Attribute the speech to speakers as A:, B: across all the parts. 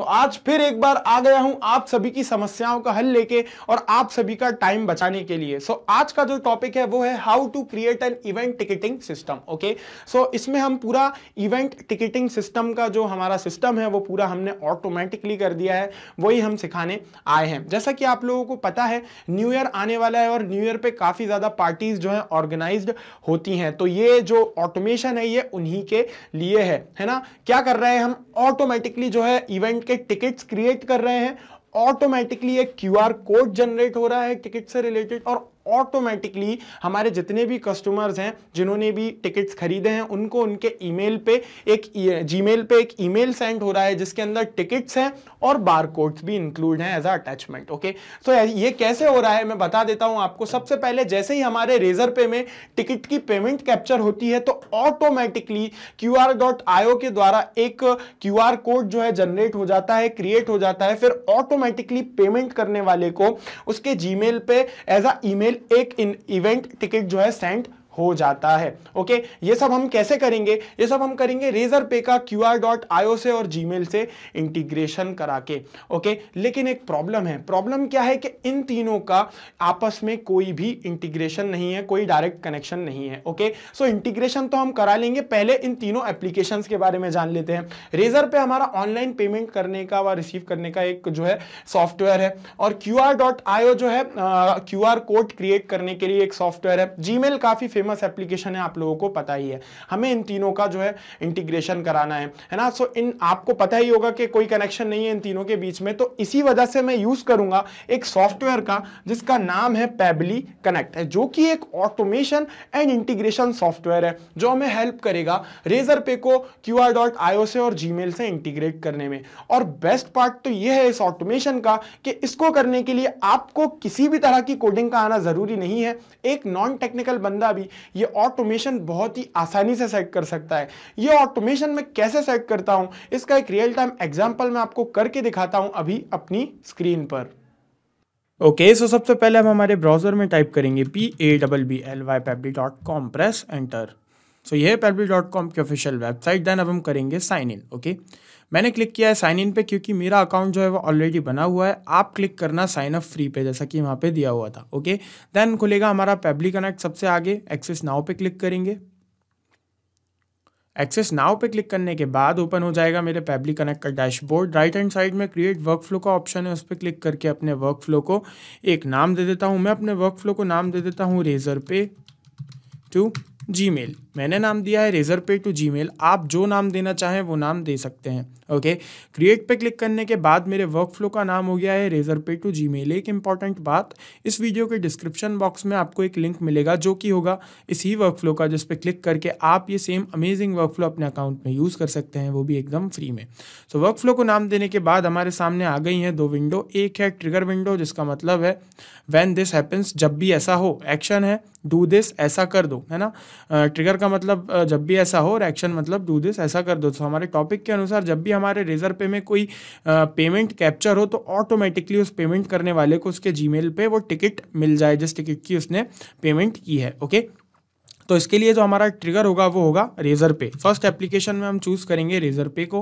A: तो आज फिर एक बार आ गया हूँ आप सभी की समस्याओं का हल लेके और आप सभी का टाइम बचाने के लिए। सो so, आज का जो टॉपिक है वो है how to create an event ticketing system okay so इसमें हम पूरा इवेंट टिकटिंग सिस्टम का जो हमारा सिस्टम है वो पूरा हमने ऑटोमेटिकली कर दिया है वही हम सिखाने आए हैं। जैसा कि आप लोगों को पता है न्यू ईयर आने वाला है और न्यू ईयर पे काफ़ी ज़्यादा पार्टीज़ जो है ऑर्गेनाइज्ड होती हैं। तो ये जो ऑटोमेशन है ये उन्हीं के लिए है है ना? क्या कर रहे हैं हम? ऑटोमेटिकली जो है इवेंट के टिकट्स क्रिएट कर रहे हैं ऑटोमेटिकली एक क्यूआर कोड जनरेट हो रहा है टिकट से रिलेटेड और ऑटोमेटिकली हमारे जितने भी कस्टमर्स हैं, जिन्होंने भी टिकट्स खरीदे हैं, उनको उनके ईमेल पे एक जीमेल पे एक ईमेल सेंड हो रहा है, जिसके अंदर टिकट्स हैं और बार कोड्स भी इंक्लूड हैं as a attachment okay so ये कैसे हो रहा है, मैं बता देता हूँ आपको। सबसे पहले जैसे ही हमारे रेजर पे में टिकट की पेमेंट कैप्चर होती है तो ऑटोमेटिकली क्यू के द्वारा एक क्यूआर कोड जो है जनरेट हो जाता है क्रिएट हो जाता है, फिर ऑटोमेटिकली पेमेंट करने वाले को उसके जीमेल पे एज अ ईमेल एक इन इवेंट टिकट जो है सेंड हो जाता है। ओके ये सब हम कैसे करेंगे? ये सब हम करेंगे रेजर पे का क्यू आर डॉट आईओ से और जीमेल से इंटीग्रेशन करा के। ओके लेकिन एक प्रॉब्लम है। प्रॉब्लम क्या है कि इन तीनों का आपस में कोई भी इंटीग्रेशन नहीं है, कोई डायरेक्ट कनेक्शन नहीं है। ओके सो इंटीग्रेशन तो हम करा लेंगे। पहले इन तीनों एप्लीकेशंस के बारे में जान लेते हैं। रेजर पे हमारा ऑनलाइन पेमेंट करने का व रिसीव करने का एक जो है सॉफ्टवेयर है। और क्यू जो है क्यू आर कोड क्रिएट करने के लिए एक सॉफ्टवेयर है। जीमेल काफ़ी फ़ेमस एप्लीकेशन है, आप लोगों को पता ही है। हमें इन तीनों का जो है इंटीग्रेशन कराना है है ना? सो इन, आपको पता ही होगा कि कोई कनेक्शन नहीं है इन तीनों के बीच में तो इसी वजह से मैं यूज़ करूँगा एक सॉफ्टवेयर का, जिसका नाम है पैबली कनेक्ट है, जो कि एक ऑटोमेशन एंड इंटीग्रेशन सॉफ्टवेयर है, जो हमें हेल्प करेगा रेजर पे को क्यू आर डॉट आईओ से और जीमेल से इंटीग्रेट करने में। और बेस्ट पार्ट तो यह है इस ऑटोमेशन का कि इसको करने के लिए आपको किसी भी तरह की कोडिंग का आना ज़रूरी नहीं है। एक नॉन टेक्निकल बंदा भी ये ऑटोमेशन बहुत ही आसानी से सेट कर सकता है। ये ऑटोमेशन मैं कैसे सेट करता हूँ? इसका एक रियल टाइम एग्ज़ाम्पल मैं आपको करके दिखाता हूँ अभी अपनी स्क्रीन पर। ओके सो सबसे पहले हम हमारे ब्राउज़र में टाइप करेंगे P A double B L Y Pabbly dot com press enter so ये है पैबली डॉट कॉम की ऑफिशियल वेबसाइट देन अब हम करेंगे साइन इन ओके मैंने क्लिक किया है साइन इन पे क्योंकि मेरा अकाउंट जो है वो ऑलरेडी बना हुआ है। आप क्लिक करना साइन अप फ्री पे, जैसा कि वहाँ पे दिया हुआ था ओके देन खुलेगा हमारा पेबली कनेक्ट सबसे आगे एक्सेस नाव पे क्लिक करेंगे। एक्सेस नाव पे क्लिक करने के बाद ओपन हो जाएगा मेरे पैबली कनेक्ट का डैशबोर्ड राइट हैंड साइड में क्रिएट वर्क फ्लो का ऑप्शन है, उस पर क्लिक करके अपने वर्क फ्लो को एक नाम दे देता हूँ। मैं अपने वर्क फ्लो को नाम दे देता हूँ रेजर पे टू जीमेल मैंने नाम दिया है रेजर पे टू जीमेल आप जो नाम देना चाहें वो नाम दे सकते हैं। ओके क्रिएट पे क्लिक करने के बाद मेरे वर्क फ्लो का नाम हो गया है रेजर पे टू जी एक इंपॉर्टेंट बात, इस वीडियो के डिस्क्रिप्शन बॉक्स में आपको एक लिंक मिलेगा जो कि होगा इसी वर्क फ्लो का जिस पर क्लिक करके आप ये सेम अमेजिंग वर्क फ्लो अपने अकाउंट में यूज़ कर सकते हैं, वो भी एकदम फ्री में। सो वर्क फ्लो को नाम देने के बाद हमारे सामने आ गई हैं दो विंडो एक है ट्रिगर विंडो जिसका मतलब है वैन दिस हैपन्स जब भी ऐसा हो एक्शन है डू दिस ऐसा कर दो है ना? ट्रिगर का मतलब जब भी ऐसा हो और एक्शन मतलब डू दिस ऐसा कर दो तो हमारे टॉपिक के अनुसार जब भी हमारे रेजर पे में कोई पेमेंट कैप्चर हो तो ऑटोमेटिकली उस पेमेंट करने वाले को उसके जीमेल पे वो टिकट मिल जाए, जिस टिकट की उसने पेमेंट की है ओके तो इसके लिए जो हमारा ट्रिगर होगा, वो होगा रेजर पे। फ़र्स्ट एप्लीकेशन में हम चूज़ करेंगे रेजर पे को।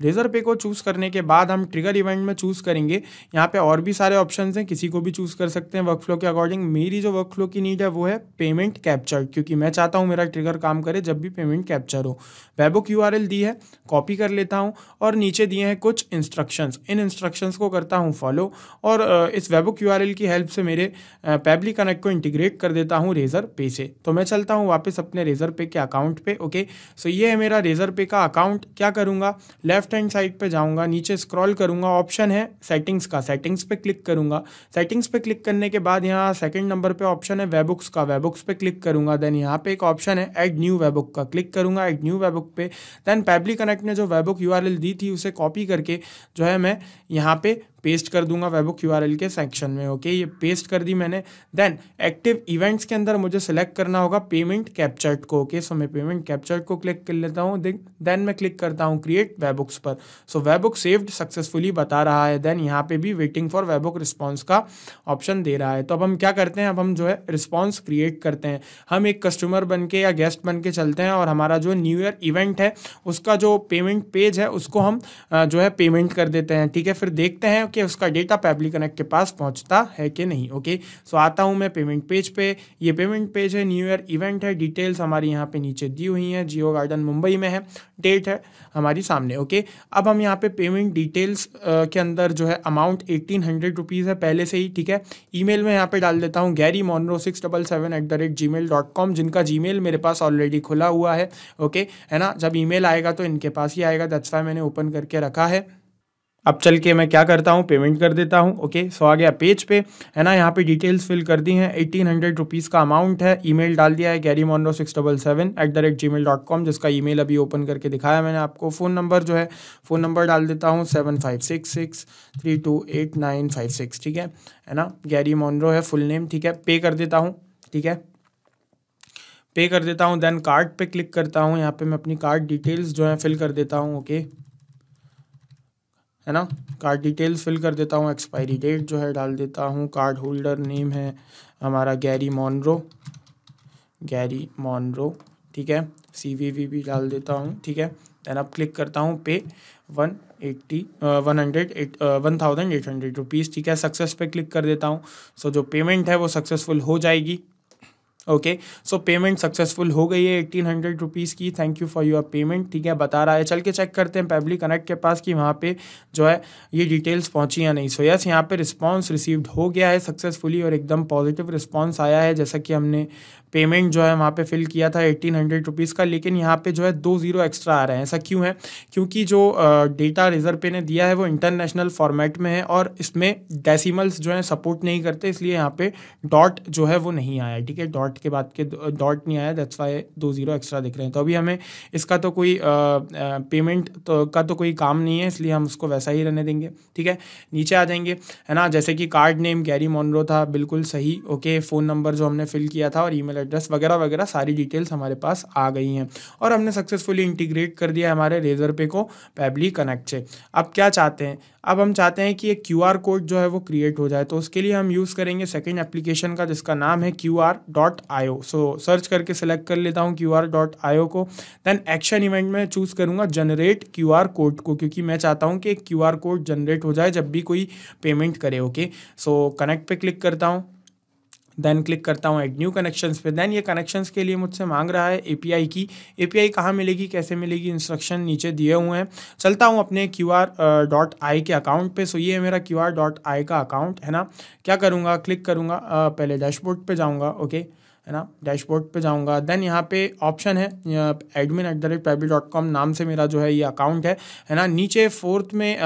A: रेजर पे को चूज़ करने के बाद हम ट्रिगर इवेंट में चूज़ करेंगे। यहाँ पे और भी सारे ऑप्शन हैं, किसी को भी चूज़ कर सकते हैं वर्क फ्लो के अकॉर्डिंग मेरी जो वर्क फ्लो की नीड है वो है पेमेंट कैप्चर क्योंकि मैं चाहता हूँ मेरा ट्रिगर काम करे जब भी पेमेंट कैप्चर हो। वेबुक यू दी है कॉपी कर लेता हूँ और नीचे दिए हैं कुछ इंस्ट्रक्शंस इन इंस्ट्रक्शंस को करता हूँ फॉलो और इस वेबुक यू की हेल्प से मेरे पैबली कनेक्ट को इंटीग्रेट कर देता हूँ रेजर पे से। तो मैं चलता हूँ वापस अपने रेजर पे के अकाउंट पे ओके सो ये है मेरा रेजर पे का अकाउंट क्या करूँगा? लेफ़्ट लेफ़्ट हैंड साइड पे जाऊँगा, नीचे स्क्रॉल करूँगा ऑप्शन है सेटिंग्स का सेटिंग्स पे क्लिक करूँगा। सेटिंग्स पे क्लिक करने के बाद यहाँ सेकंड नंबर पे ऑप्शन है वेबुक्स का वेबुक्स पे क्लिक करूँगा। देन यहाँ पे एक ऑप्शन है एड न्यू वेबुक का क्लिक करूँगा एड न्यू वेबुक पे। देन पैबली कनेक्ट ने जो वेबुक यू दी थी, उसे कॉपी करके जो है मैं यहाँ पे पेस्ट कर दूँगा वेबुक यू के सेक्शन में ओके ये पेस्ट कर दी मैंने। देन एक्टिव इवेंट्स के अंदर मुझे सेलेक्ट करना होगा पेमेंट कैप्चर्ट को ओके सो मैं पेमेंट कैप्चर्ट को क्लिक कर लेता हूँ। देन मैं क्लिक करता हूँ क्रिएट वेबुक्स पर। सो वेबुक सेव्ड सक्सेसफुली बता रहा है। देन यहाँ पे भी वेटिंग फॉर वेबुक रिस्पॉन्स का ऑप्शन दे रहा है। तो अब हम क्या करते हैं? अब हम जो है रिस्पॉन्स क्रिएट करते हैं। हम एक कस्टमर बन के या गेस्ट बन के चलते हैं और हमारा जो न्यू ईयर इवेंट है, उसका जो पेमेंट पेज है, उसको हम जो है पेमेंट कर देते हैं, ठीक है? फिर देखते हैं कि उसका डेटा पैबली कनेक्ट के पास पहुँचता है कि नहीं ओके सो आता हूँ मैं पेमेंट पेज पे। ये पेमेंट पेज है न्यू ईयर इवेंट है डिटेल्स हमारी यहाँ पे नीचे दी हुई हैं। जियो गार्डन मुंबई में है। डेट है हमारी सामने ओके अब हम यहाँ पे पेमेंट डिटेल्स के अंदर जो है अमाउंट एटीन हंड्रेड रुपीज़ है, पहले से ही, ठीक है? ईमेल में यहाँ पे डाल देता हूँ Gary Monroe six double seven at the rate gmail dot com जिनका जी मेल मेरे पास ऑलरेडी खुला हुआ है ओके है ना? जब ईमेल आएगा तो इनके पास ही आएगा। वाई मैंने ओपन करके रखा है। अब चल के मैं क्या करता हूँ? पेमेंट कर देता हूँ ओके सो आ गया पेज पे, है ना? यहाँ पे डिटेल्स फिल कर दी हैं। एटीन हंड्रेड रुपीज़ का अमाउंट है। ईमेल डाल दिया है Gary Monroe six double seven at the rate gmail dot com जिसका ईमेल अभी ओपन करके दिखाया मैंने आपको। फ़ोन नंबर जो है फ़ोन नंबर डाल देता हूँ seven five six six three two eight nine five six ठीक है? है ना? गैरी मोनरो है फुल नेम ठीक है? पे कर देता हूँ, ठीक है? पे कर देता हूँ देन कार्ड पे क्लिक करता हूँ। यहाँ पे मैं अपनी कार्ड डिटेल्स जो है फिल कर देता हूँ ओके है ना? कार्ड डिटेल्स फिल कर देता हूँ एक्सपायरी डेट जो है डाल देता हूँ कार्ड होल्डर नेम है हमारा गैरी मॉनरो गैरी मॉनरो ठीक है? सी वी वी भी डाल देता हूँ ठीक है? देन अब क्लिक करता हूँ pay one eighty one hundred eight one thousand eight hundred rupees ठीक है? सक्सेस पे क्लिक कर देता हूँ। सो so, जो पेमेंट है वो सक्सेसफुल हो जाएगी। ओके सो पेमेंट सक्सेसफुल हो गई है एट्टीन हंड्रेड रुपीज़ की. Thank you for your payment ठीक है, बता रहा है. चल के चेक करते हैं पेबली कनेक्ट के पास कि वहाँ पे जो है ये डिटेल्स पहुँची या नहीं. सो यस यहाँ पे रिस्पॉन्स रिसीव्ड हो गया है सक्सेसफुली और एकदम पॉजिटिव रिस्पॉन्स आया है, जैसा कि हमने पेमेंट जो है वहाँ पे फिल किया था एटीन हंड्रेड रुपीज़ का, लेकिन यहाँ पे जो है दो ज़ीरो एक्स्ट्रा आ रहे हैं, ऐसा क्यों है? क्योंकि जो डेटा रिज़र्व पे ने दिया है वो इंटरनेशनल फॉर्मेट में है और इसमें डेसिमल्स जो है सपोर्ट नहीं करते, इसलिए यहाँ पे डॉट जो है वो नहीं आया ठीक है? डॉट के बाद के डॉट नहीं आया दैट्स वाई दो ज़ीरो एक्स्ट्रा दिख रहे हैं। तो अभी हमें इसका तो कोई पेमेंट तो का तो कोई काम नहीं है, इसलिए हम उसको वैसा ही रहने देंगे, ठीक है? नीचे आ जाएँगे, है ना? जैसे कि कार्ड नेम गैरी मोनरो था, बिल्कुल सही, ओके, फ़ोन नंबर जो हमने फिल किया था और ईमेल एड्रेस वगैरह वगैरह, सारी डिटेल्स हमारे पास आ गई हैं। और हमने सक्सेसफुली इंटीग्रेट कर दिया हमारे रेजर पे को पैबली कनेक्ट से। अब क्या चाहते हैं? अब हम चाहते हैं कि एक क्यू आर कोड जो है वो क्रिएट हो जाए। तो उसके लिए हम यूज़ करेंगे सेकेंड एप्लीकेशन का, जिसका नाम है Q R dot so search करके सेलेक्ट कर लेता हूँ क्यू आर डॉट को। देन एक्शन इवेंट में चूज़ करूँगा जनरेट क्यू आर कोड को, क्योंकि मैं चाहता हूँ कि एक क्यू आर कोड जनरेट हो जाए जब भी कोई पेमेंट करे ओके सो कनेक्ट पे क्लिक करता हूँ। देन क्लिक करता हूँ एड न्यू कनेक्शंस पे। देन ये कनेक्शन के लिए मुझसे मांग रहा है एपीआई की। एपीआई कहाँ मिलेगी, कैसे मिलेगी? इंस्ट्रक्शन नीचे दिए हुए हैं। चलता हूँ अपने क्यू आर डॉट आई के अकाउंट पे। सो ये है मेरा क्यू आर डॉट आई का अकाउंट है ना? क्या करूँगा? क्लिक करूँगा पहले डैशबोर्ड पर जाऊँगा ओके है ना डैशबोर्ड पे जाऊँगा। देन यहाँ पे ऑप्शन है admin at the rate Pabbly dot com नाम से मेरा जो है ये अकाउंट है है ना। नीचे फोर्थ में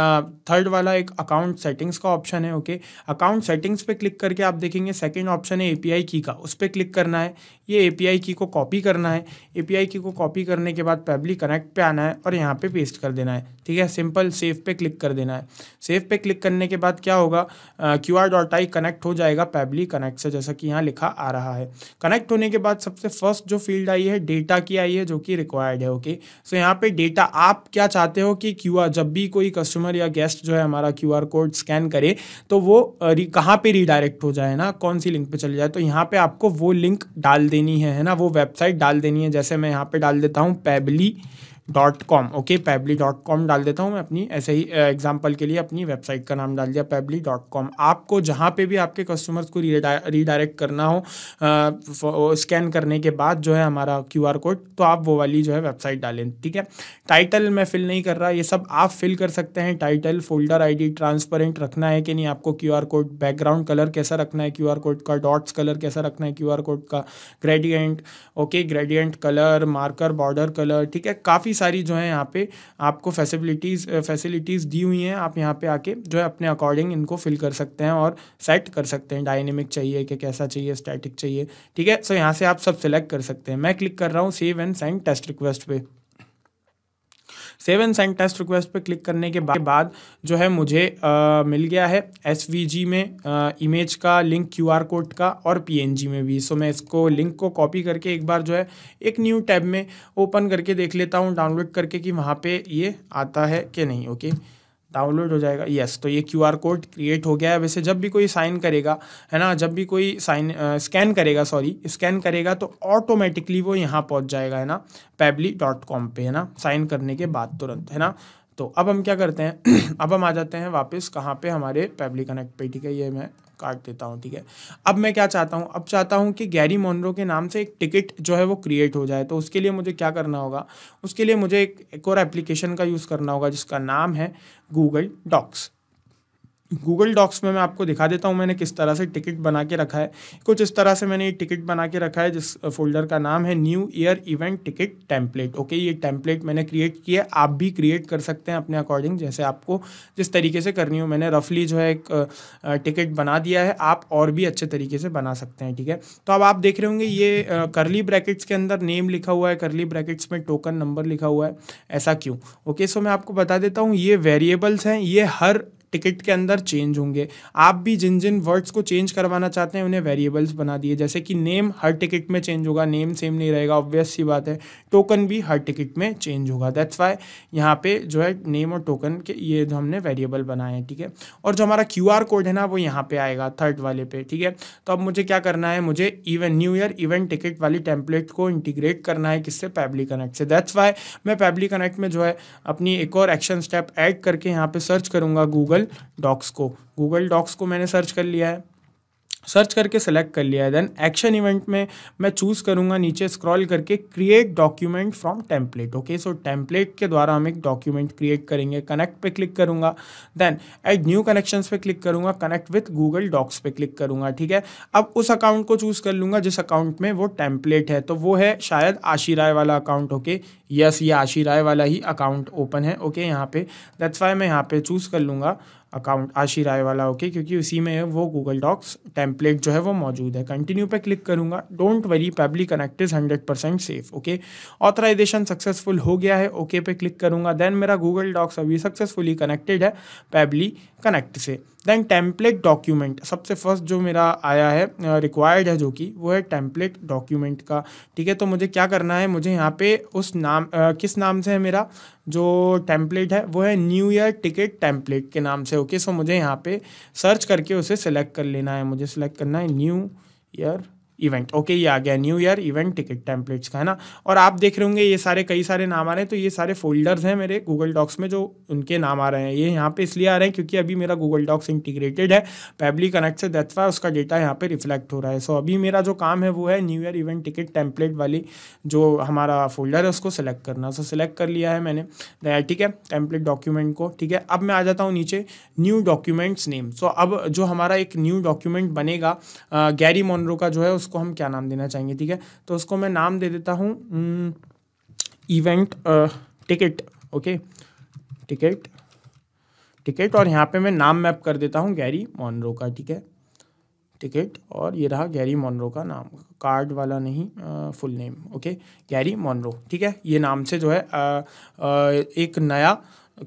A: थर्ड वाला एक अकाउंट सेटिंग्स का ऑप्शन है ओके अकाउंट सेटिंग्स पे क्लिक करके आप देखेंगे सेकंड ऑप्शन है एपीआई की का, उस पर क्लिक करना है। ये एपीआई की को कॉपी करना है। एपीआई की को कॉपी करने के बाद पैबली कनेक्ट पे आना है और यहाँ पे पेस्ट कर देना है, ठीक है। सिंपल सेव पे क्लिक कर देना है। सेव पे क्लिक करने के बाद क्या होगा? Q R dot I connect हो जाएगा पैबली कनेक्ट से, जैसा कि यहाँ लिखा आ रहा है। कनेक्ट होने के बाद सबसे फ़र्स्ट जो फ़ील्ड आई है, डेटा की आई है, जो कि रिक्वायर्ड है ओके सो यहाँ पे डेटा आप क्या चाहते हो कि क्यू आर जब भी कोई कस्टमर या गेस्ट जो है हमारा क्यू आर कोड स्कैन करे तो वो कहाँ पे रिडायरेक्ट हो जाए ना, कौन सी लिंक पे चले जाए तो यहाँ पे आपको वो लिंक डाल देनी है है ना? वो वेबसाइट डाल देनी है, जैसे मैं यहाँ पे डाल देता हूँ Pabbly dot com, okay, Pabbly dot com डाल देता हूँ मैं अपनी, ऐसे ही एग्ज़ाम्पल के लिए अपनी वेबसाइट का नाम डाल दिया, पैबली डॉट कॉम। आपको जहाँ पे भी आपके कस्टमर्स को रीडायरेक्ट करना हो स्कैन करने के बाद जो है हमारा क्यू आर कोड तो आप वो वाली जो है वेबसाइट डालें, ठीक है? टाइटल मैं फिल नहीं कर रहा, ये सब आप फिल कर सकते हैं title folder I D transparent रखना है कि नहीं आपको Q R code background colour कैसा रखना है क्यू आर कोड का डॉट्स कलर कैसा रखना है क्यू आर कोड का gradient okay gradient colour marker border colour ठीक है? काफ़ी सारी जो है यहाँ पे आपको फैसिलिटीज़ फैसिलिटीज़ दी हुई हैं। आप यहाँ पे आके जो है अपने अकॉर्डिंग इनको फिल कर सकते हैं और सेट कर सकते हैं। डायनेमिक चाहिए कि कैसा चाहिए स्टैटिक चाहिए। ठीक है? सो यहाँ से आप सब सेलेक्ट कर सकते हैं। मैं क्लिक कर रहा हूँ save and send test request पे। सेवन सेंट टेस्ट रिक्वेस्ट पे क्लिक करने के बाद जो है मुझे आ, मिल गया है एसवीजी में आ, इमेज का लिंक क्यूआर कोड का और पीएनजी में भी। सो मैं इसको लिंक को कॉपी करके एक बार जो है एक न्यू टैब में ओपन करके देख लेता हूँ डाउनलोड करके कि वहाँ पर ये आता है कि नहीं ओके डाउनलोड हो जाएगा। यस तो ये क्यू आर कोड क्रिएट हो गया है। वैसे जब भी कोई साइन करेगा, है ना? जब भी कोई साइन स्कैन करेगा सॉरी स्कैन करेगा तो ऑटोमेटिकली वो यहाँ पहुँच जाएगा, है ना? पैबली डॉट कॉम पर है ना? साइन करने के बाद तुरंत, है ना? तो अब हम क्या करते हैं? अब हम आ जाते हैं वापस कहाँ पे? हमारे पैबली कनेक्ट पे, ठीक है? ये मैं काट देता हूँ ठीक है? अब मैं क्या चाहता हूँ? अब चाहता हूँ कि गैरी मोनरो के नाम से एक टिकट जो है वो क्रिएट हो जाए। तो उसके लिए मुझे क्या करना होगा? उसके लिए मुझे एक, एक और एप्लीकेशन का यूज़ करना होगा जिसका नाम है गूगल डॉक्स गूगल डॉक्स में मैं आपको दिखा देता हूँ, मैंने किस तरह से टिकट बना के रखा है। कुछ इस तरह से मैंने ये टिकट बना के रखा है, जिस फोल्डर का नाम है new year event ticket template. Okay, ये टेम्पलेट मैंने क्रिएट किया है, आप भी क्रिएट कर सकते हैं अपने अकॉर्डिंग, जैसे आपको जिस तरीके से करनी हो। मैंने रफली जो है एक टिकट बना दिया है, आप और भी अच्छे तरीके से बना सकते हैं, ठीक है? तो अब आप देख रहे होंगे, ये करली ब्रैकेट्स के अंदर नेम लिखा हुआ है करली ब्रैकेट्स में टोकन नंबर लिखा हुआ है, ऐसा क्यों? ओके सो मैं आपको बता देता हूँ, ये वेरिएबल्स हैं, ये हर टिकट के अंदर चेंज होंगे। आप भी जिन जिन वर्ड्स को चेंज करवाना चाहते हैं, उन्हें वेरिएबल्स बना दिए। जैसे कि नेम हर टिकट में चेंज होगा नेम सेम नहीं रहेगा ऑब्वियस सी बात है। टोकन भी हर टिकट में चेंज होगा। दैट्स वाई यहाँ पे जो है नेम और टोकन के ये जो हमने वेरिएबल बनाए हैं, ठीक है? और जो हमारा क्यूआर कोड है ना, वो यहाँ पे आएगा थर्ड वाले पे, ठीक है? तो अब मुझे क्या करना है? मुझे even new year event ticket वाली टेम्पलेट को इंटीग्रेट करना है किससे? पैबली कनेक्ट से। दैट्स वाई मैं पैबली कनेक्ट में जो है अपनी एक और एक्शन स्टेप ऐड करके यहाँ पे सर्च करूँगा गूगल डॉक्स को। गूगल डॉक्स को मैंने सर्च कर लिया है। सर्च करके सेलेक्ट कर लिया है। देन एक्शन इवेंट में मैं चूज़ करूँगा, नीचे स्क्रॉल करके create document from template okay so template के द्वारा हम एक डॉक्यूमेंट क्रिएट करेंगे कनेक्ट पे क्लिक करूँगा। देन एड न्यू कनेक्शंस पे क्लिक करूँगा कनेक्ट विथ गूगल डॉक्स पे क्लिक करूँगा, ठीक है? अब उस अकाउंट को चूज़ कर लूँगा, जिस अकाउंट में वो टेम्पलेट है। तो वो है शायद आशी राय वाला अकाउंट ओके यस ये आशी राय वाला ही अकाउंट ओपन है ओके यहाँ पे। दैट्स वाई मैं यहाँ पे चूज़ कर लूँगा। अकाउंट आशी राय वाला ओके क्योंकि उसी में वो गूगल डॉक्स टेम्पलेट जो है वो मौजूद है। कंटिन्यू पे क्लिक करूँगा। Don't worry public connect is hundred percent safe okay authorization successful हो गया है ओके okay पे क्लिक करूँगा। देन मेरा गूगल डॉक्स अभी सक्सेसफुली कनेक्टेड है पैबली कनेक्ट से। Then template document. सबसे फ़र्स्ट जो मेरा आया है रिक्वायर्ड है जो कि वो है टेम्पलेट डॉक्यूमेंट का। ठीक है तो मुझे क्या करना है मुझे यहाँ पे उस नाम आ, किस नाम से है मेरा जो टेम्पलेट है वो है न्यू ईयर टिकट टेम्पलेट के नाम से ओके सो मुझे यहाँ पे सर्च करके उसे सिलेक्ट कर लेना है। मुझे सेलेक्ट करना है न्यू ईयर इवेंट ओके ये आ गया new year event ticket templates का, है ना? और आप देख रहे होंगे ये सारे, कई सारे नाम आ रहे हैं तो ये सारे फोल्डर्स हैं मेरे गूगल डॉक्स में जो उनके नाम आ रहे हैं। ये यहाँ पे इसलिए आ रहे हैं क्योंकि अभी मेरा गूगल डॉक्स इंटीग्रेटेड है पैबली कनेक्ट से दैट्स वाई उसका डेटा यहाँ पे रिफ्लेक्ट हो रहा है। सो अभी मेरा जो काम है वो है new year event ticket template वाली जो हमारा फोल्डर है उसको सिलेक्ट करना। सो सिलेक्ट कर लिया है मैंने। ठीक है? टेम्पलेट डॉक्यूमेंट को, ठीक है? अब मैं आ जाता हूँ नीचे न्यू डॉक्यूमेंट्स नेम सो अब जो हमारा एक न्यू डॉक्यूमेंट बनेगा गैरी मोनरो का जो है उसको हम क्या नाम देना चाहेंगे ठीक है? तो उसको मैं नाम दे देता हूँ event ticket okay ticket ticket और यहाँ पे मैं नाम मैप कर देता हूँ गैरी मॉनरो का ठीक है? टिकट और ये रहा गैरी मॉनरो का नाम कार्ड वाला नहीं आ, full name okay Gary Monroe ठीक है? ये नाम से जो है आ, आ, एक नया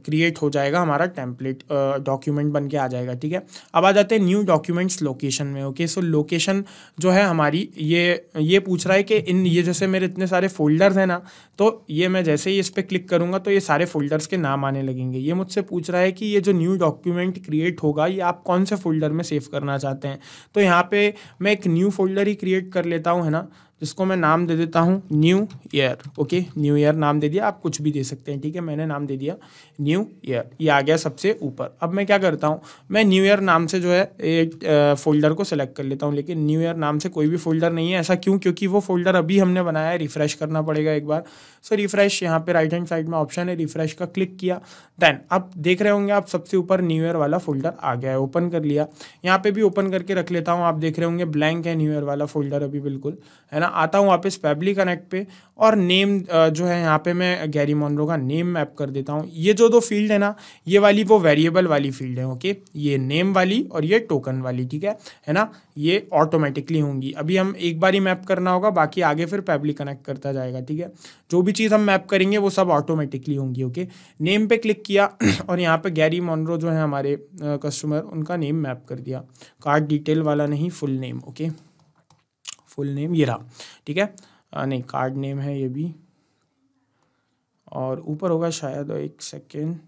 A: क्रिएट हो जाएगा हमारा टेम्पलेट डॉक्यूमेंट बन के आ जाएगा, ठीक है? अब आ जाते हैं न्यू डॉक्यूमेंट्स लोकेशन में ओके सो लोकेशन जो है हमारी, ये ये पूछ रहा है कि इन, ये जैसे मेरे इतने सारे फोल्डर्स हैं ना तो ये मैं जैसे ही इस पर क्लिक करूँगा तो ये सारे फोल्डर्स के नाम आने लगेंगे। ये मुझसे पूछ रहा है कि ये जो न्यू डॉक्यूमेंट क्रिएट होगा, ये आप कौन से फोल्डर में सेव करना चाहते हैं? तो यहाँ पे मैं एक न्यू फोल्डर ही क्रिएट कर लेता हूँ, है ना? जिसको मैं नाम दे देता हूँ new year okay new year नाम दे दिया, आप कुछ भी दे सकते हैं, ठीक है? मैंने नाम दे दिया न्यू ईयर ये आ गया सबसे ऊपर। अब मैं क्या करता हूँ, मैं न्यू ईयर नाम से जो है, एक फोल्डर को सिलेक्ट कर लेता हूँ, लेकिन न्यू ईयर नाम से कोई भी फोल्डर नहीं है। ऐसा क्यों? क्योंकि वो फोल्डर अभी हमने बनाया है रिफ्रेश करना पड़ेगा एक बार। सो रिफ्रेश यहाँ पे राइट हैंड साइड में ऑप्शन है रिफ्रेश का क्लिक किया देन अब देख रहे होंगे आप, सबसे ऊपर न्यू ईयर वाला फोल्डर आ गया है ओपन कर लिया। यहाँ पे भी ओपन करके रख लेता हूँ, आप देख रहे होंगे ब्लैंक है न्यू ईयर वाला फोल्डर अभी, बिल्कुल, है ना? ना आता हूँ वापस पैबली कनेक्ट पे और नेम जो है यहाँ पे मैं गैरी मोनरो का नेम मैप कर देता हूँ। ये जो दो फ़ील्ड है ना, ये वाली वो वेरिएबल वाली फ़ील्ड है ओके ये नेम वाली और ये टोकन वाली, ठीक है? है ना? ये ऑटोमेटिकली होंगी। अभी हम एक बार ही मैप करना होगा, बाकी आगे फिर पैबली कनेक्ट करता जाएगा, ठीक है? जो भी चीज़ हम मैप करेंगे, वो सब ऑटोमेटिकली होंगी ओके नेम पे क्लिक किया और यहाँ पे गैरी मोनरो जो है हमारे कस्टमर उनका नेम मैप कर दिया। कार्ड डिटेल वाला नहीं full name okay full name, ये रहा, ठीक है? नहीं कार्ड नेम है ये भी। और ऊपर होगा शायद एक सेकेंड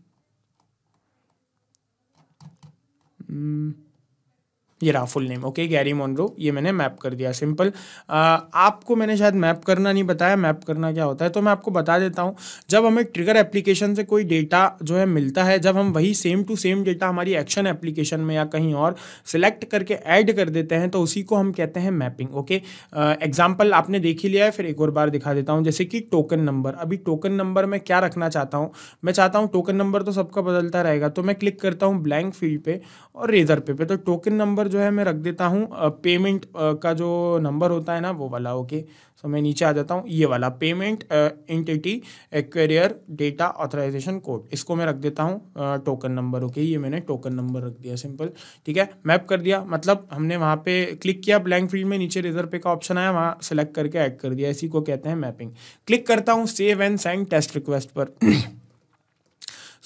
A: ये रहा full name okay Gary Monroe ये मैंने मैप कर दिया सिंपल आपको मैंने शायद मैप करना नहीं बताया मैप करना क्या होता है? तो मैं आपको बता देता हूँ, जब हमें ट्रिगर एप्लीकेशन से कोई डेटा जो है मिलता है, जब हम वही सेम टू सेम डेटा हमारी एक्शन एप्लीकेशन में या कहीं और सिलेक्ट करके ऐड कर देते हैं तो उसी को हम कहते हैं मैपिंग ओके एग्ज़ाम्पल आपने देख ही लिया है, फिर एक और बार दिखा देता हूँ, जैसे कि टोकन नंबर अभी टोकन नंबर में क्या रखना चाहता हूँ? मैं चाहता हूँ टोकन नंबर तो सबका बदलता रहेगा तो मैं क्लिक करता हूँ ब्लैंक फ़ील्ड पे और रेजर पे पे। तो टोकन नंबर जो है मैं रख देता हूँ पेमेंट का जो नंबर होता है ना, वो वाला ओके सो मैं नीचे आ जाता हूँ, ये वाला payment entity acquirer data authorisation code इसको मैं रख देता हूँ टोकन नंबर ओके ये मैंने टोकन नंबर रख दिया सिंपल ठीक है? मैप कर दिया मतलब हमने वहाँ पे क्लिक किया ब्लैंक फ़ील्ड में नीचे रिज़र्व पे का ऑप्शन आया, वहाँ सेलेक्ट करके ऐड कर दिया, इसी को कहते हैं मैपिंग क्लिक करता हूँ save and send test request पर।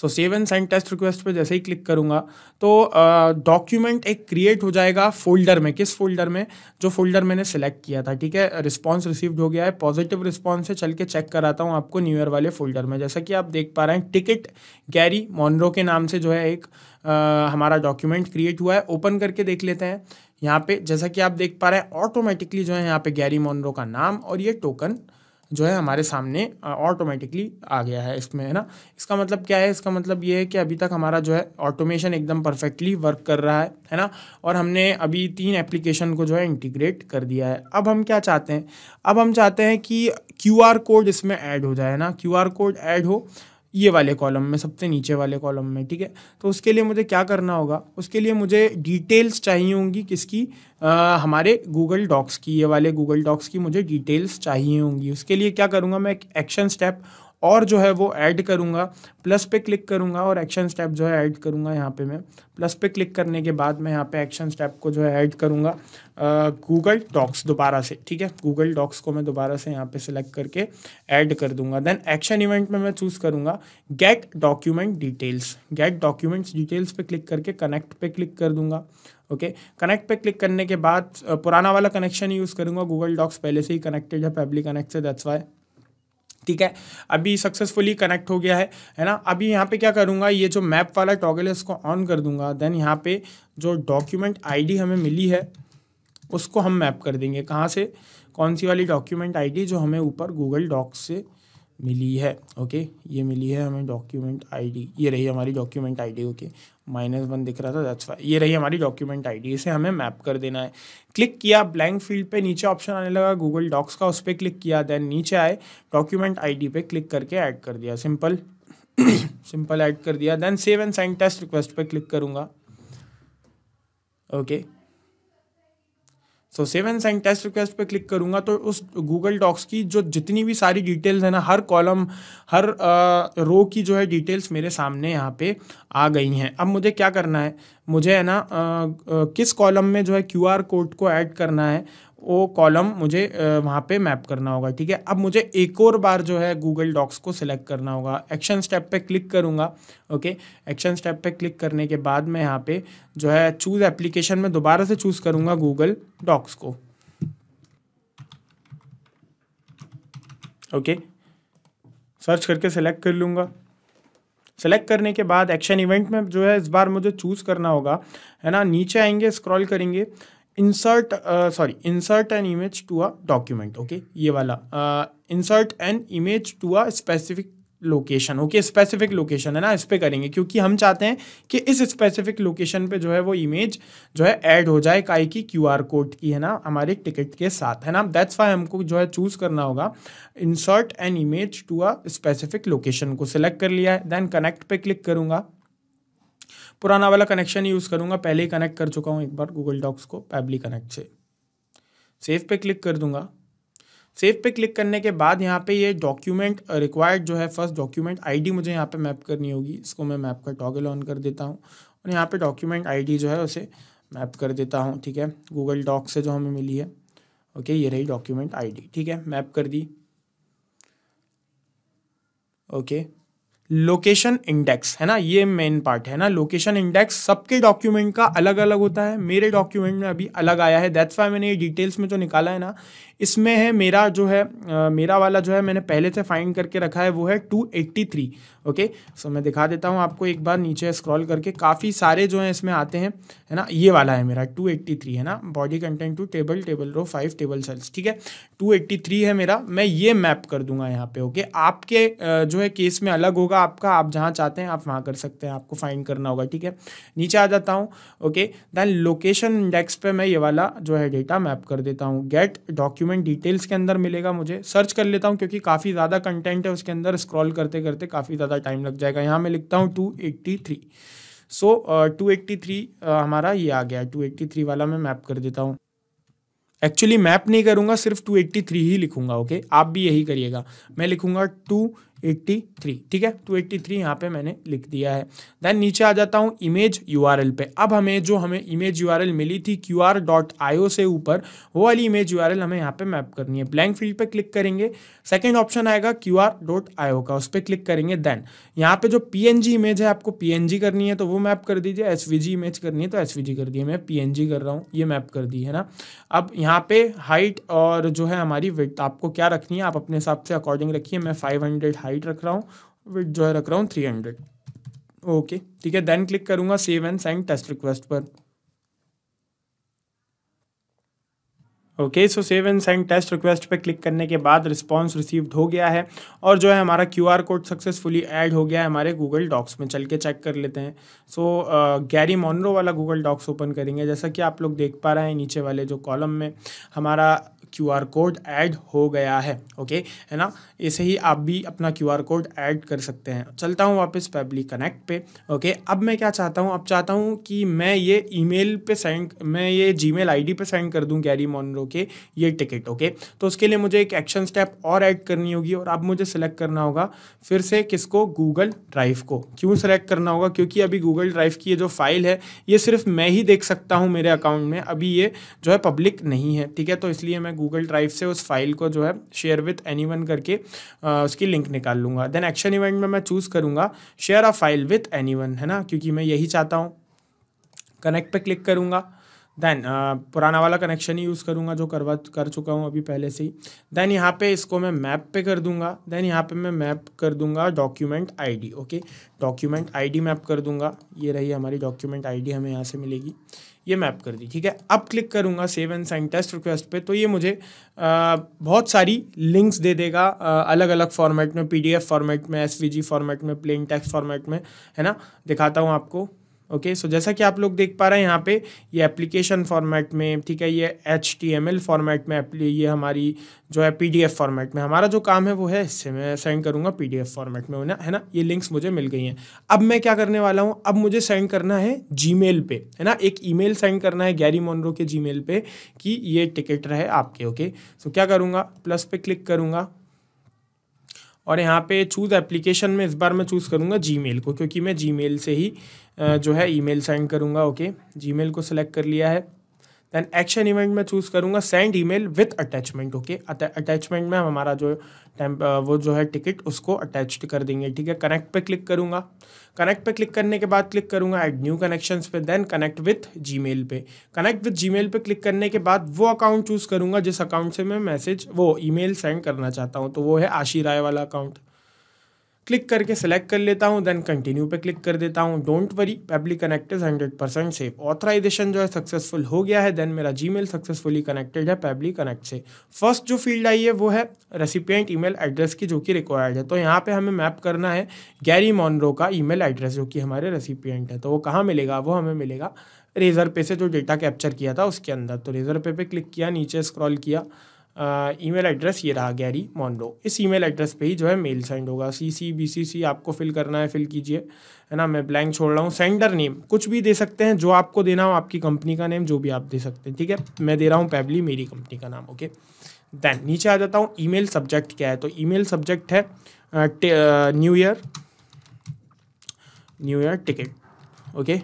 A: So save and send test request पे जैसे ही क्लिक करूँगा तो डॉक्यूमेंट एक क्रिएट हो जाएगा फोल्डर में। किस फोल्डर में? जो फोल्डर मैंने सेलेक्ट किया था ठीक है? रिस्पॉन्स रिसीव्ड हो गया है पॉजिटिव रिस्पॉन्स है चल के चेक कराता हूँ आपको न्यू ईयर वाले फोल्डर में। जैसा कि आप देख पा रहे हैं टिकट गैरी मॉनरो के नाम से जो है एक आ, हमारा डॉक्यूमेंट क्रिएट हुआ है। ओपन करके देख लेते हैं। यहाँ पे जैसा कि आप देख पा रहे हैं ऑटोमेटिकली जो है यहाँ पे गैरी मॉनरो का नाम और ये टोकन जो है हमारे सामने ऑटोमेटिकली आ गया है इसमें, है ना? इसका मतलब क्या है? इसका मतलब ये है कि अभी तक हमारा जो है ऑटोमेशन एकदम परफेक्टली वर्क कर रहा है है ना? और हमने अभी तीन एप्लीकेशन को जो है इंटीग्रेट कर दिया है। अब हम क्या चाहते हैं? अब हम चाहते हैं कि क्यूआर कोड इसमें ऐड हो जाए ना? क्यूआर कोड ऐड हो ये वाले कॉलम में सबसे नीचे वाले कॉलम में ठीक है? तो उसके लिए मुझे क्या करना होगा? उसके लिए मुझे डिटेल्स चाहिए होंगी किसकी? आ, हमारे गूगल डॉक्स की ये वाले गूगल डॉक्स की मुझे डिटेल्स चाहिए होंगी। उसके लिए क्या करूँगा मैं? एक एक्शन स्टेप और जो है वो ऐड करूँगा प्लस पे क्लिक करूँगा और एक्शन स्टेप जो है ऐड करूँगा यहाँ पे मैं। प्लस पे क्लिक करने के बाद मैं यहाँ पे एक्शन स्टेप को जो है ऐड करूँगा गूगल डॉक्स दोबारा से, ठीक है? गूगल डॉक्स को मैं दोबारा से यहाँ पे सिलेक्ट करके ऐड कर दूँगा। देन एक्शन इवेंट में मैं चूज़ करूँगा get document details get documents details पे क्लिक करके कनेक्ट पे क्लिक कर दूँगा ओके? कनेक्ट पे क्लिक करने के बाद पुराना वाला कनेक्शन यूज़ करूँगा गूगल डॉक्स पहले से ही कनेक्टेड है पब्लिक कनेक्ट से दैट्स वाई ठीक है? अभी सक्सेसफुली कनेक्ट हो गया है है ना? अभी यहाँ पे क्या करूँगा? ये जो मैप वाला टॉगल है, इसको ऑन कर दूँगा। देन यहाँ पे जो डॉक्यूमेंट आईडी हमें मिली है, उसको हम मैप कर देंगे। कहाँ से? कौन सी वाली डॉक्यूमेंट आईडी जो हमें ऊपर गूगल डॉक्स से मिली है, ओके? ये मिली है हमें डॉक्यूमेंट आईडी ये रही हमारी document ID okay? Minus one दिख रहा था दैट्स वाई ये रही हमारी डॉक्यूमेंट आईडी इसे हमें मैप कर देना है। क्लिक किया ब्लैंक फ़ील्ड पे नीचे ऑप्शन आने लगा गूगल डॉक्स का उस पर क्लिक किया देन नीचे आए डॉक्यूमेंट आईडी पे क्लिक करके ऐड कर दिया। सिंपल सिंपल ऐड कर दिया। Then save and sign test request पे क्लिक करूँगा। Okay? okay. So save and sign test request पे क्लिक करूँगा तो उस गूगल डॉक्स की जो जितनी भी सारी डिटेल्स है ना, हर कॉलम हर रो की जो है डिटेल्स मेरे सामने यहाँ पे आ गई हैं। अब मुझे क्या करना है? मुझे है ना किस कॉलम में जो है क्यूआर कोड को ऐड करना है? वो कॉलम मुझे वहाँ पे मैप करना होगा, ठीक है? अब मुझे एक और बार जो है गूगल डॉक्स को सिलेक्ट करना होगा। एक्शन स्टेप पे क्लिक करूँगा ओके एक्शन स्टेप पे क्लिक करने के बाद मैं यहाँ पे जो है चूज़ एप्लीकेशन में दोबारा से चूज़ करूँगा गूगल डॉक्स को। ओके सर्च करके सेलेक्ट कर लूँगा। सेलेक्ट करने के बाद एक्शन इवेंट में जो है इस बार मुझे चूज़ करना होगा, है ना? नीचे आएँगे स्क्रॉल करेंगे। Insert sorry insert an image to a document okay ये वाला insert an image to a specific location okay specific location है ना, इस पर करेंगे, क्योंकि हम चाहते हैं कि इस स्पेसिफिक लोकेशन पे जो है वो इमेज जो है ऐड हो जाए काई की क्यू आर कोड की, है ना, हमारे टिकट के साथ, है ना? दैट्स वाई हमको जो है चूज़ करना होगा insert an image to a specific location को सिलेक्ट कर लिया है देन कनेक्ट पे क्लिक करूँगा। पुराना वाला कनेक्शन यूज़ करूँगा, पहले ही कनेक्ट कर चुका हूँ एक बार गूगल डॉक्स को पैबली कनेक्ट से। सेव पे क्लिक कर दूँगा। सेव पे क्लिक करने के बाद यहाँ पे ये डॉक्यूमेंट रिक्वायर्ड जो है फ़र्स्ट डॉक्यूमेंट आईडी मुझे यहाँ पे मैप करनी होगी। इसको मैं मैप का टॉगल ऑन कर देता हूँ। और यहाँ पे डॉक्यूमेंट आईडी जो है, उसे मैप कर देता हूँ, ठीक है? गूगल डॉक से जो हमें मिली है। ओके ये रही डॉक्यूमेंट आईडी ठीक है? मैप कर दी। ओके लोकेशन इंडेक्स है ना? ये मेन पार्ट है ना? लोकेशन इंडेक्स सबके डॉक्यूमेंट का अलग अलग होता है। मेरे डॉक्यूमेंट में अभी अलग आया है। दैट्स वाई मैंने ये डिटेल्स में जो निकाला है ना इसमें है मेरा जो है आ, मेरा वाला जो है मैंने पहले से फाइंड करके रखा है वो है 283 ओके सो मैं दिखा देता हूँ आपको एक बार नीचे स्क्रॉल करके। काफ़ी सारे जो हैं इसमें आते हैं है ना? ये वाला है मेरा 283 है ना? Body content to table table row five table cells ठीक है? 283 है मेरा। मैं ये मैप कर दूँगा यहाँ पे ओके आपके जो है केस में अलग होगा आपका, आप जहाँ चाहते हैं, आप वहाँ कर सकते हैं, आपको फाइंड करना होगा, ठीक है? नीचे आ जाता हूँ ओके देन लोकेशन इंडेक्स पे मैं ये वाला जो है डेटा मैप कर देता हूँ। गेट डॉक्यूमेंट डिटेल्स के अंदर मिलेगा मुझे। सर्च कर लेता हूँ, क्योंकि काफ़ी ज़्यादा कंटेंट है, उसके अंदर स्क्रॉल करते करते काफ़ी ज़्यादा टाइम लग जाएगा। यहाँ मैं लिखता हूँ two eighty three so two eighty हमारा ये आ गया। टू एट्टी थ्री वाला मैं मैप कर देता हूँ। एक्चुअली मैप नहीं करूँगा, सिर्फ़ टू एट्टी थ्री ही लिखूँगा ओके okay? आप भी यही करिएगा। मैं लिखूँगा टू एट्टी थ्री ठीक है? एट्टी थ्री यहाँ पे मैंने लिख दिया है। देन नीचे आ जाता हूँ इमेज यूआरएल पे। अब हमें जो हमें इमेज यूआरएल मिली थी आई से ऊपर, वो वाली इमेज यूआरएल हमें यहाँ पे मैप करनी है। ब्लैंक फ़ील्ड पे क्लिक करेंगे। सेकेंड ऑप्शन आएगा आई का, उस पर क्लिक करेंगे देन यहाँ पे जो पी इमेज है, आपको पी करनी है तो वो मैप कर दीजिए। एस इमेज करनी है तो एस कर दिए मैं पी कर रहा हूँ, ये मैप कर दी, है ना? अब यहाँ पे हाइट और जो है हमारी विथ आपको क्या रखनी है? आप अपने हिसाब से अकॉर्डिंग रखिए। मैं फाइव हंड्रेड हाइट रख रहा हूँ विथ जो है रख रहा हूँ थ्री हंड्रेड ओके ठीक है देन क्लिक करूँगा save and send test request पर. Okay so save and send test request पे क्लिक करने के बाद रिस्पांस रिसीव्ड हो गया है और जो है हमारा क्यूआर कोड सक्सेसफुली ऐड हो गया है हमारे गूगल डॉक्स में, चल के चेक कर लेते हैं. सो गैरी मोनरो वाला गूगल डॉक्स ओपन करेंगे. जैसा कि आप लोग देख पा रहे हैं नीचे वाले जो कॉलम में, हमारा क्यू आर कोड ऐड हो गया है ओके है ना? ऐसे ही आप भी अपना क्यू आर कोड ऐड कर सकते हैं। चलता हूँ वापस पेबली कनेक्ट पे ओके अब मैं क्या चाहता हूँ? अब चाहता हूँ कि मैं ये ईमेल पे सेंड मैं ये जीमेल आईडी पे सेंड कर दूँ गैरी मोनरो के ये टिकट ओके तो उसके लिए मुझे एक एक्शन स्टेप और ऐड करनी होगी और अब मुझे सेलेक्ट करना होगा फिर से किसको? गूगल ड्राइव को। क्यों सेलेक्ट करना होगा? क्योंकि अभी गूगल ड्राइव की ये जो फ़ाइल है, ये सिर्फ़ मैं ही देख सकता हूँ मेरे अकाउंट में। अभी ये जो है पब्लिक नहीं है, ठीक है? तो इसलिए मैं गूगल ड्राइव से उस फ़ाइल को जो है शेयर विथ एनी करके आ, उसकी लिंक निकाल लूँगा। देन एक्शन इवेंट में मैं चूज़ करूँगा share a file with any है ना? क्योंकि मैं यही चाहता हूँ। कनेक्ट पे क्लिक करूँगा। देन पुराना वाला कनेक्शन ही यूज़ करूँगा जो करवा कर चुका हूँ अभी पहले से ही। देन यहाँ पे इसको मैं मैप पे कर दूँगा। देन यहाँ पे मैं मैप कर दूँगा document ID okay document ID map कर दूँगा। ये रही हमारी डॉक्यूमेंट आईडी हमें यहाँ से मिलेगी। ये मैप कर दी ठीक है? अब क्लिक करूँगा save and sign test request पे। तो ये मुझे आ, बहुत सारी लिंक्स दे देगा आ, अलग अलग फॉर्मेट में पीडीएफ फॉर्मेट में एसवीजी फॉर्मेट में प्लेन टेक्स्ट फॉर्मेट में है ना? दिखाता हूँ आपको। ओके सो जैसा कि आप लोग देख पा रहे हैं यहाँ पे ये एप्लीकेशन फॉर्मेट में, ठीक है, ये H T M L format में ये हमारी जो है पी डी एफ़ फॉर्मेट में। हमारा जो काम है वो है इससे मैं सेंड करूँगा पी डी एफ़ फॉर्मेट में ना, है ना? ये लिंक्स मुझे मिल गई हैं। अब मैं क्या करने वाला हूँ? अब मुझे सेंड करना है जी मेल पे, है ना? एक ई मेल सेंड करना है गैरी मोनरो के जी मेल पे कि ये टिकट रहे आपके ओके सो क्या करूँगा? प्लस पे क्लिक करूँगा। और यहाँ पे चूज़ एप्लीकेशन में इस बार मैं चूज़ करूँगा जी को, क्योंकि मैं जी से ही जो है ईमेल सेंड करूँगा ओके जीमेल को सिलेक्ट कर लिया है। देन एक्शन इवेंट में चूज़ करूँगा send email with attachment okay attachment में हमारा जो टाइम वो जो है टिकट उसको अटैच कर देंगे, ठीक है? कनेक्ट पे क्लिक करूँगा। कनेक्ट पे क्लिक करने के बाद क्लिक करूँगा एड न्यू कनेक्शंस पे then connect with Gmail पे। कनेक्ट विथ जी मेल पे क्लिक करने के बाद वो अकाउंट चूज़ करूँगा, जिस अकाउंट से मैं मैसेज वो ई मेल सेंड करना चाहता हूँ तो वो है आशी राय वाला अकाउंट क्लिक करके सेलेक्ट कर लेता हूँ देन कंटिन्यू पे क्लिक कर देता हूँ। Don't worry Pabbly connect is hundred percent safe authorisation जो है सक्सेसफुल हो गया है देन मेरा जीमेल सक्सेसफुली कनेक्टेड है पेबली कनेक्ट से। फ़र्स्ट जो फ़ील्ड आई है, वो है रेसिपियंट ईमेल एड्रेस की, जो कि रिक्वायर्ड है। तो यहाँ पे हमें मैप करना है गैरी मॉनरो का ईमेल एड्रेस जो कि हमारे रेसिपियंट है। तो वो कहाँ मिलेगा? वो हमें मिलेगा रेजर पे से जो डेटा कैप्चर किया था, उसके अंदर। तो रेजर पे पे क्लिक किया, नीचे स्क्रॉल किया। ईमेल एड्रेस ये रहा गैरी मॉनरो इस ईमेल एड्रेस पे ही जो है मेल सेंड होगा। सी सी बी सी सी आपको फिल करना है फिल कीजिए। है ना, मैं ब्लैंक छोड़ रहा हूँ। सेंडर नेम कुछ भी दे सकते हैं, जो आपको देना हो, आपकी कंपनी का नेम जो भी आप दे सकते हैं। ठीक है? मैं दे रहा हूँ पैबली मेरी कंपनी का नाम ओके देन नीचे आ जाता हूँ ईमेल सब्जेक्ट क्या है? तो ईमेल सब्जेक्ट है New Year New Year ticket okay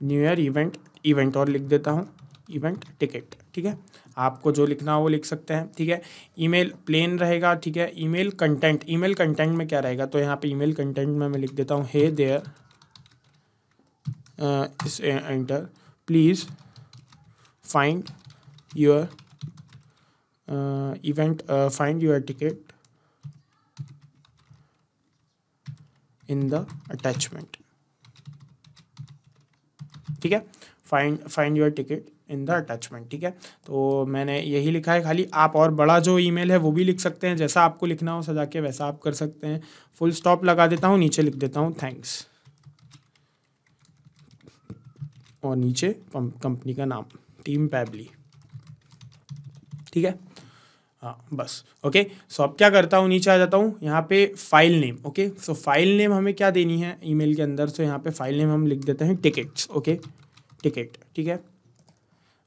A: New Year event event और लिख देता हूँ इवेंट टिकट ठीक है? आपको जो लिखना हो वो लिख सकते हैं, ठीक है? ईमेल प्लेन रहेगा, ठीक है? ईमेल कंटेंट ईमेल कंटेंट में क्या रहेगा? तो यहाँ पे ईमेल कंटेंट में मैं लिख देता हूँ हे देयर इस enter please find your event find your ticket in the attachment ठीक है? Find find your ticket in the attachment ठीक है? तो मैंने यही लिखा है खाली। आप और बड़ा जो ईमेल है वो भी लिख सकते हैं। जैसा आपको लिखना हो सजा के वैसा आप कर सकते हैं। फुल स्टॉप लगा देता हूँ, नीचे लिख देता हूँ थैंक्स और नीचे कंपनी का नाम टीम पैबली ठीक है? हाँ बस। ओके सो अब क्या करता हूँ? नीचे आ जाता हूँ। यहाँ पे file name okay so file name हमें क्या देनी है ईमेल के अंदर? सो यहाँ पे फ़ाइल नेम हम लिख देते हैं टिकट्स ओके टिकट ठीक है?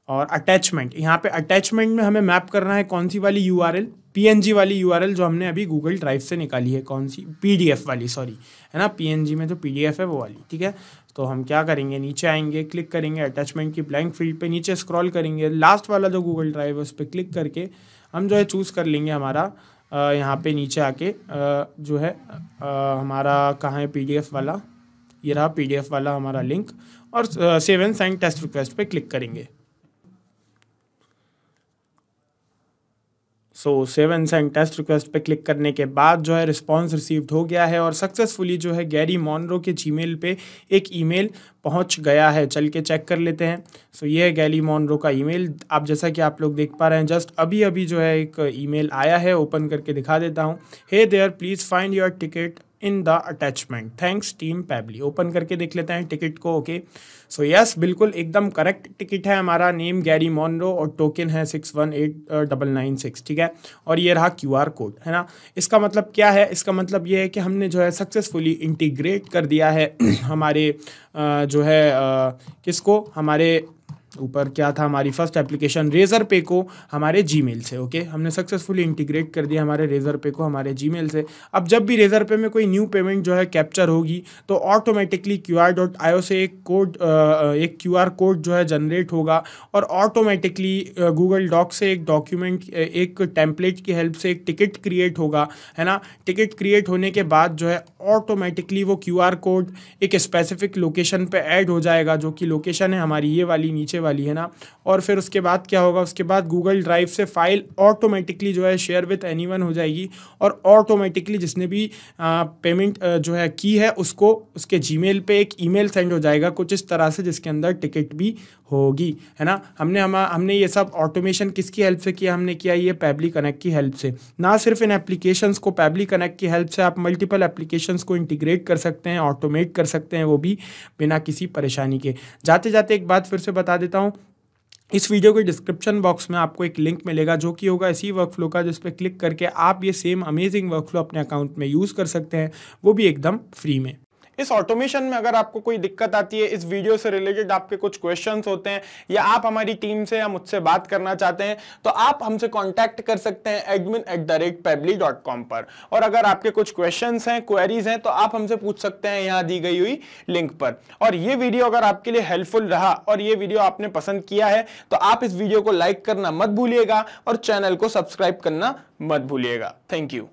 A: और अटैचमेंट यहाँ पे अटैचमेंट में हमें मैप करना है कौन सी वाली यूआरएल पीएनजी वाली यूआरएल जो हमने अभी गूगल ड्राइव से निकाली है, कौन सी पीडीएफ वाली सॉरी है ना? पीएनजी में जो पीडीएफ है वो वाली, ठीक है? तो हम क्या करेंगे? नीचे आएँगे क्लिक करेंगे अटैचमेंट की ब्लैंक फ़ील्ड पे नीचे स्क्रॉल करेंगे। लास्ट वाला जो गूगल ड्राइव है उस पर क्लिक करके हम जो है चूज़ कर लेंगे हमारा यहाँ पे नीचे आके जो है हमारा कहाँ है पीडीएफ वाला? ये रहा पीडीएफ वाला हमारा लिंक और save and sign test request पे क्लिक करेंगे। So save and send test request पे क्लिक करने के बाद जो है रिस्पॉन्स रिसीव्ड हो गया है और सक्सेसफुली जो है गैरी मॉनरो के जीमेल पे एक ईमेल पहुँच गया है। चल के चेक कर लेते हैं। सो so, ये है गैली मॉनरो का ईमेल आप जैसा कि आप लोग देख पा रहे हैं जस्ट अभी अभी जो है एक ईमेल आया है। ओपन करके दिखा देता हूँ। Hey there please find your ticket in the attachment thanks team Pabbly open करके देख लेते हैं टिकट को ओके सो यस बिल्कुल एकदम करेक्ट टिकट है हमारा नेम गैरी मॉनरो और टोकन है six one eight double nine six ठीक है? और ये रहा क्यू आर कोड है ना? इसका मतलब क्या है? इसका मतलब ये है कि हमने जो है सक्सेसफुली इंटीग्रेट कर दिया है हमारे uh, जो है uh, किसको? हमारे ऊपर क्या था हमारी फ़र्स्ट एप्लीकेशन रेजर पे को हमारे जी से ओके हमने सक्सेसफुली इंटीग्रेट कर दिया हमारे रेजर पे को हमारे जी से। अब जब भी रेजर पे में कोई न्यू पेमेंट जो है कैप्चर होगी तो automatically Q R dot IO से एक कोड एक क्यू आर कोड जो है जनरेट होगा और ऑटोमेटिकली गूगल डॉक से एक डॉक्यूमेंट एक टेम्पलेट की हेल्प से एक टिकट क्रिएट होगा, है ना? टिकट क्रिएट होने के बाद जो है ऑटोमेटिकली वो क्यू आर कोड एक स्पेसिफिक लोकेशन पर ऐड हो जाएगा, जो कि लोकेशन है हमारी ये वाली नीचे वाली है ना? और फिर उसके बाद क्या होगा? उसके बाद गूगल ड्राइव से फ़ाइल ऑटोमेटिकली जो है शेयर विथ एनी हो जाएगी। और ऑटोमेटिकली जिसने भी पेमेंट जो है की है, उसको, उसके जी पे एक ईमेल सेंड हो जाएगा कुछ इस तरह से जिसके अंदर टिकट भी होगी, है ना? हमने, हम, हमने ये सब ऑटोमेशन किसकी हेल्प से किया? हमने किया ये पैबली कनेक्ट की हेल्प से। ना सिर्फ़ इन एप्लीकेशंस को पैबली कनेक्ट की हेल्प से आप मल्टीपल एप्लीकेशंस को इंटीग्रेट कर सकते हैं ऑटोमेट कर सकते हैं, वो भी बिना किसी परेशानी के। जाते जाते एक बात फिर से बता देता हूँ। इस वीडियो के डिस्क्रिप्शन बॉक्स में आपको एक लिंक मिलेगा जो कि होगा इसी वर्कफ्लो का, जिस पर क्लिक करके आप ये सेम अमेजिंग वर्कफ्लो अपने अकाउंट में यूज़ कर सकते हैं। वो भी एकदम फ्री में। इस ऑटोमेशन में अगर आपको कोई दिक्कत आती है, इस वीडियो से रिलेटेड आपके कुछ क्वेश्चंस होते हैं, या आप हमारी टीम से या मुझसे बात करना चाहते हैं तो आप हमसे कांटेक्ट कर सकते हैं admin at the rate Pabbly dot com पर। और अगर आपके कुछ क्वेश्चन हैं क्वेरीज हैं तो आप हमसे पूछ सकते हैं यहाँ दी गई हुई लिंक पर। और ये वीडियो अगर आपके लिए हेल्पफुल रहा, और ये वीडियो आपने पसंद किया है तो आप इस वीडियो को लाइक करना मत भूलिएगा, और चैनल को सब्सक्राइब करना मत भूलिएगा। Thank you